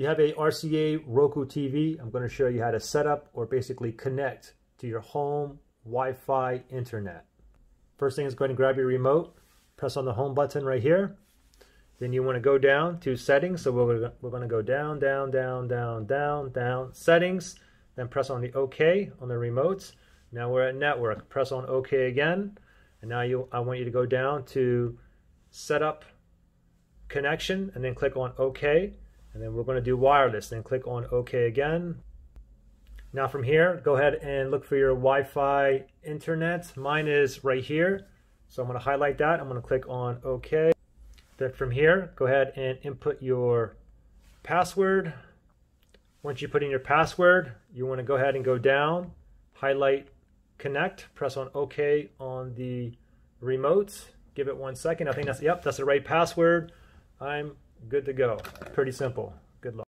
You have a RCA Roku TV. I'm going to show you how to set up or basically connect to your home Wi-Fi internet. First thing is go ahead and grab your remote, press on the home button right here. Then you want to go down to settings. So we're, we're going to go down, down, down, down, down, down, settings. Then press on the OK on the remotes. Now we're at network. Press on OK again. And now you, I want you to go down to setup connection and then click on OK. And then we're going to do wireless. Then click on OK again. Now from here, go ahead and look for your Wi-Fi internet. Mine is right here. So I'm going to highlight that. I'm going to click on OK. Then from here, go ahead and input your password. Once you put in your password, you want to go ahead and go down, highlight connect, press on OK on the remote. Give it one second. I think that's, yep, that's the right password. I'm good to go. Pretty simple. Good luck.